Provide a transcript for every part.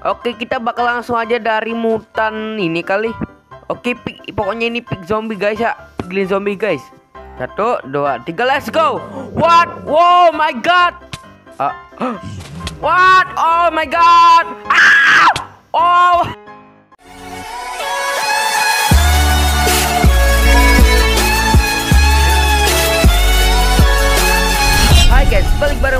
Oke, kita bakal langsung aja dari mutan ini kali. Oke, pig, pokoknya ini pig zombie guys ya. Piglin zombie guys. Satu, dua, tiga, let's go. What? Wow, my god. Ah, what? Oh my god. Ah! Oh.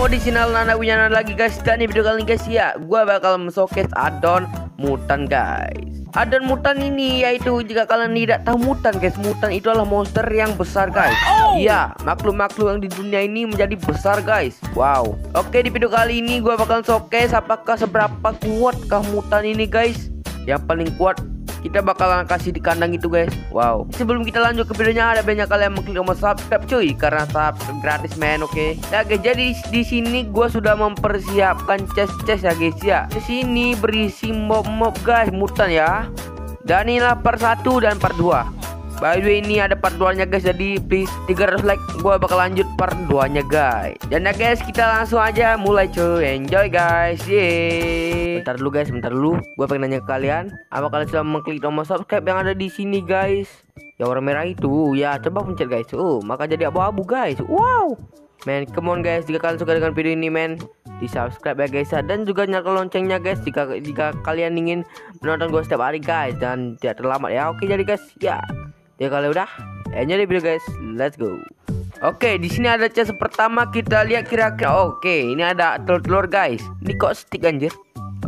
Balik bareng di channel Nana lagi guys. Dan di video kali ini guys. Ya Gua bakal showcase addon mutan guys. Addon mutan ini yaitu jika kalian tidak tahu mutan guys Mutan itu adalah monster yang besar guys. Iya, makhluk-makhluk yang di dunia ini menjadi besar guys. Wow. Oke di video kali ini gua bakal showcase apakah seberapa kuatkah mutan ini guys. Yang paling kuat kita bakalan kasih di kandang itu guys. Wow. Sebelum kita lanjut ke videonya ada banyak kalian mengklik tombol subscribe cuy. Karena subscribe gratis men oke? Okay? nah guys jadi di sini gua sudah mempersiapkan chest chest ya guys ya. Di sini berisi mob mob guys. Mutan ya. Dan inilah part 1 dan part 2 By the way ini ada part 2 nya guys. Jadi please 300 like Gua bakal lanjut part 2 nya guys. Dan ya guys kita langsung aja mulai cuy. Enjoy guys. Yeay. Bentar dulu guys. Bentar dulu. Gua pengen nanya ke kalian Apa kalian sudah mengklik tombol subscribe yang ada di sini guys? Yang warna merah itu. Ya coba pencet guys. Oh maka jadi abu-abu guys. Wow. Men, come on guys, jika kalian suka dengan video ini men, di subscribe ya guys. Dan juga nyalakan loncengnya guys jika jika kalian ingin menonton gue setiap hari guys. Dan tidak terlambat ya. Oke jadi guys, ya Ya kalau udah, enjoy video guys. Let's go. Oke, di sini ada chest pertama kita lihat kira-kira. Oke, ini ada telur-telur guys. Ini kok stick anjir.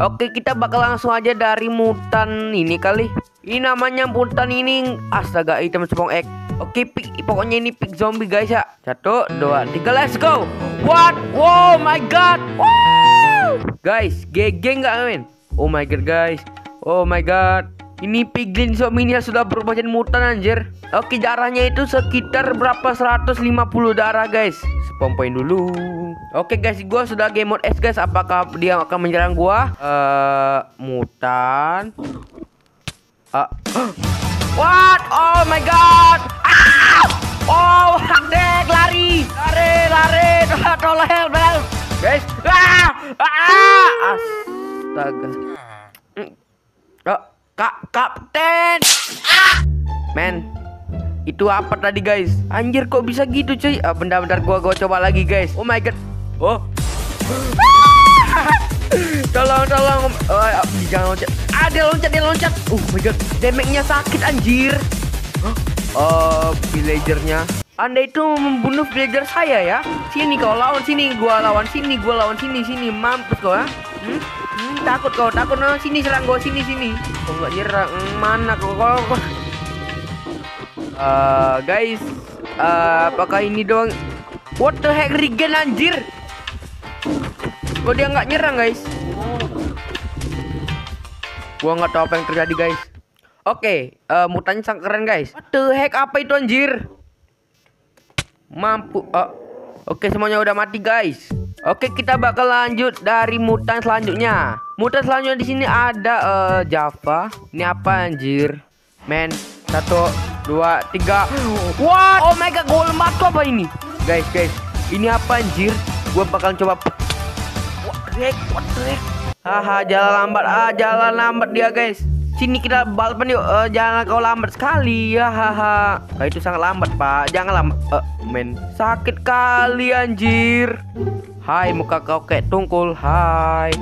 Oke, kita bakal langsung aja dari mutan ini kali. Ini namanya mutan ini astaga item spawn egg. Oke, pig, pokoknya ini pig zombie guys ya. Satu, dua, tiga, let's go. What? Wow, my god. Wow. Guys, GG nggak men? Oh my god guys. Oh my god. Ini piglin Sominia sudah berubah jadi mutan anjir. Oke, darahnya itu sekitar berapa 150 darah, guys. Spawn point dulu. Oke, guys, gua sudah game mode S, guys. Apakah dia akan menyerang gua? Eh, uh, mutan. Uh. What? Oh my god. Ah! Oh, dek lari. Lari, lari. Tolong help, help. Guys. Ah! Ah! Astaga. Oh. Kak, kapten. Ah! Men, itu apa tadi guys? Anjir kok bisa gitu cuy? Ah, bentar-bentar gua gua coba lagi guys. Oh my god. Oh. tolong tolong. Oh, jangan loncat. Ah, dia loncat, dia loncat. Oh my god. Damage-nya sakit anjir. Oh, villagernya. Anda itu membunuh villager saya ya? Sini kau lawan sini, gua lawan sini, gua lawan sini, sini. Mampus kau ya? Hmm? Hmm, takut kau, takut no. Sini serang gua sini sini. Kau nggak nyerang, hmm, mana kau kau? Uh, guys, uh, apakah ini doang? What the heck, Regen anjir? Kok dia nggak nyerang guys? Gua nggak tahu apa yang terjadi guys. Oke, okay, uh, mutannya sangat keren guys. What the heck, apa itu anjir? Mampu. Uh, Oke, okay, semuanya udah mati guys. Oke, kita bakal lanjut dari mutan selanjutnya. Mutan selanjutnya di sini ada uh, Java. Ini apa anjir? Men, satu, dua, tiga. What? Oh my god, gol matu apa ini? Guys, guys, ini apa anjir? Gua bakal coba. What the? What the? Haha, jalan lambat. Ah, jalan lambat dia guys. Sini kita balapan yuk. Uh, jangan kau lambat sekali ya. Haha. Kau itu sangat lambat pak. Jangan lambat. Uh, men, sakit kali anjir. Hai muka kau kayak tungkul. Hai.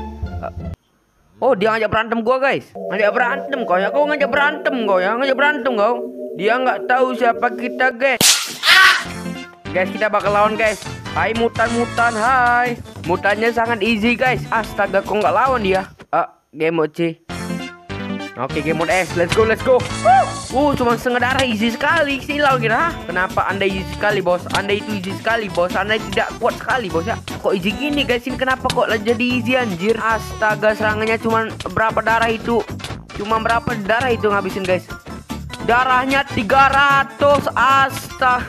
Oh dia ngajak berantem gua guys. Ngajak berantem kau ya. Kau ngajak berantem kau ya. Ngajak berantem kau. Dia nggak tahu siapa kita guys. Guys kita bakal lawan guys. Hai mutan-mutan. Hai. Mutannya sangat easy guys. Astaga kok nggak lawan dia. Uh, game mode C. Oke game mode S, let's go, let's go. Uh, cuma setengah darah easy sekali silau kira. Kenapa anda easy sekali bos? Anda itu easy sekali bos. Anda tidak kuat sekali bos ya. Kok easy gini guys? Ini kenapa kok jadi easy anjir? Astaga serangannya cuma berapa darah itu? Cuma berapa darah itu ngabisin guys? Darahnya 300 Astaga.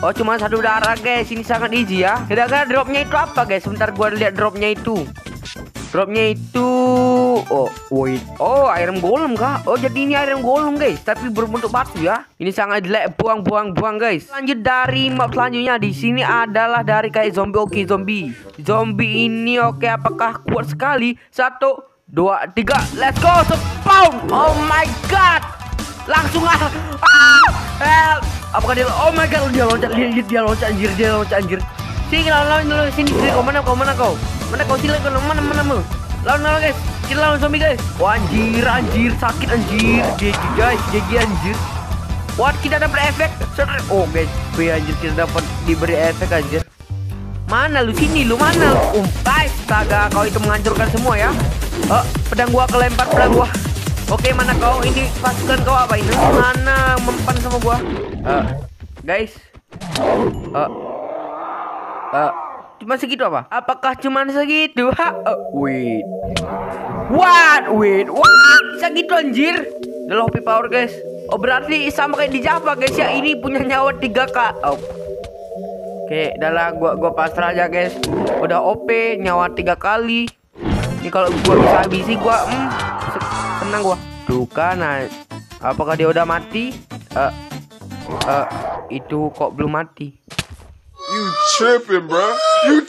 Oh cuma satu darah guys. Ini sangat easy ya. Kira-kira dropnya itu apa guys? Sebentar gua lihat dropnya itu. Dropnya itu Oh, wait. Oh, iron golem kah? Oh, jadi ini iron golem guys, tapi berbentuk batu ya. Ini sangat jelek. Buang, buang, buang guys. Lanjut dari map selanjutnya. Di sini adalah dari kayak zombie. Oke, zombie. Zombie ini oke. apakah kuat sekali? Satu, dua, tiga. Let's go. Spawn. Oh my god. Langsung ah. ah help. Apakah dia? Oh my god, dia loncat, dia, dia loncat anjir, dia loncat anjir. Sini lawan lawan dulu sini sini kau mana kau mana kau mana kau sini kau mana mana mana lawan lawan guys. Kita lawan zombie guys. Wah, anjir anjir. Sakit anjir. GG guys. GG anjir. What? Kita dapat efek? Oh guys. Gue anjir. Kita dapat diberi efek anjir. Mana lu? Sini lu mana lu? Umpai astaga. Kau itu menghancurkan semua ya. Oh pedang gua kelempar pedang gua. Oke mana kau? Ini pasukan kau apa ini? Mana mempan sama gua? Uh, guys. Uh, Uh, cuma segitu apa? Apakah cuma segitu? Ha? Uh, wait. What? Wait. What? Segitu anjir. The Hopi Power guys. Oh berarti sama kayak di Java guys ya. Ini punya nyawa 3k. Oh. Oke, okay, lah gua gua pasrah aja guys. Udah OP nyawa tiga kali. Ini kalau gua bisa habisi gua hmm, senang gua. Tuh kan. Apakah dia udah mati? Eh uh, uh, itu kok belum mati? You tripping, bro. You.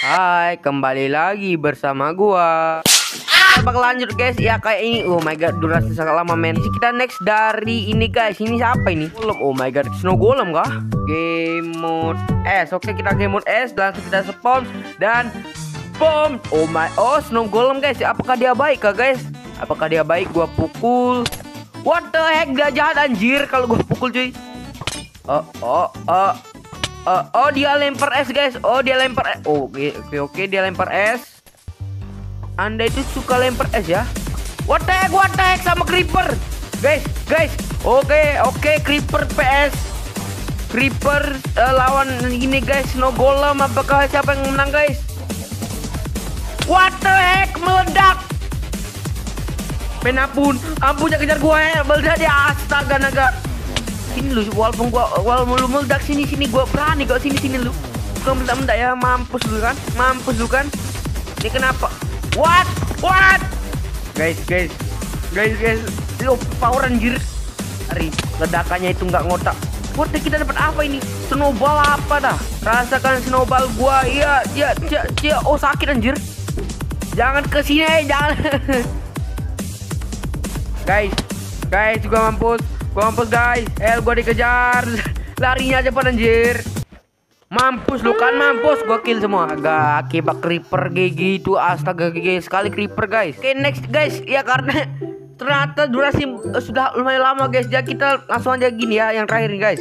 Hai, kembali lagi bersama gua. Kita bakal lanjut guys. Ya kayak ini. Oh my god durasi sangat lama men. Kita next dari ini guys. Ini siapa ini? Golem. Oh my god Snow Golem kah? Game mode S. Oke kita game mode S Langsung kita spawn Dan Boom Oh my Oh Snow Golem guys. Apakah dia baik kah guys? Apakah dia baik? Gua pukul. What the heck? Dia jahat anjir Kalau gua pukul cuy. Oh oh oh Uh, oh dia lempar es guys. Oh dia lempar es. Oh, oke okay, oke okay, dia lempar es. Anda itu suka lempar es ya? What the heck, what the heck sama creeper. Guys, guys. Oke, okay, oke okay, creeper PS. Creeper uh, lawan ini guys, no golem apakah siapa yang menang guys? What the heck meledak. Penapun, ampun jangan kejar gue ya, meledak dia astaga naga sini lu walaupun gua walaupun lu meledak sini sini gua berani kok sini sini lu kau meledak meledak ya mampus lu kan mampus lu kan ini kenapa what what guys guys guys guys lu power anjir hari ledakannya itu nggak ngotak What kita dapat apa ini? Snowball apa dah? Rasakan snowball gua. Iya, iya, iya, iya. Oh sakit anjir. Jangan ke sini, jangan. guys, guys juga mampus. Gua guys. El gua dikejar. Larinya pada anjir. Mampus lu kan mampus gua kill semua. Agak akibat creeper gigi itu astaga gigi sekali creeper guys. Oke okay, next guys ya karena ternyata durasi uh, sudah lumayan lama guys. Jadi kita langsung aja gini ya yang terakhir guys.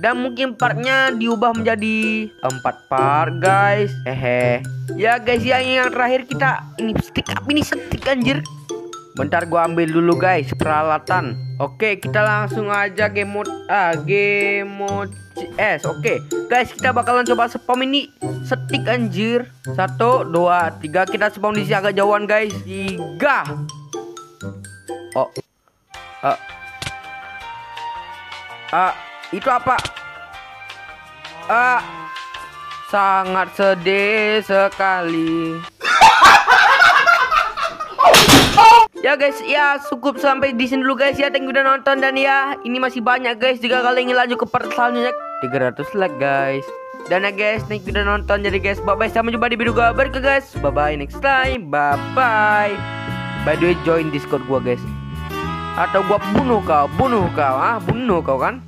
Dan mungkin partnya diubah menjadi empat part guys. Hehe. Ya guys yang yang terakhir kita ini stick up ini stick anjir. Bentar gua ambil dulu guys peralatan. Oke, kita langsung aja game mode ah game mode CS. Oke, guys kita bakalan coba spam ini setik anjir. Satu, dua, tiga. Kita spam di sini agak jauhan guys. Tiga. Oh. Ah. Ah, itu apa? Ah. Sangat sedih sekali. Ya guys, ya cukup sampai di sini dulu guys ya. Thank you udah nonton dan ya, ini masih banyak guys. Jika kalian ingin lanjut ke part selanjutnya 300 like guys. Dan ya guys, thank you udah nonton. Jadi guys, bye bye. Sampai jumpa di video gue berikut guys. Bye bye next time. Bye bye. By the way, join Discord gua guys. Atau gua bunuh kau, bunuh kau, ah, bunuh kau kan?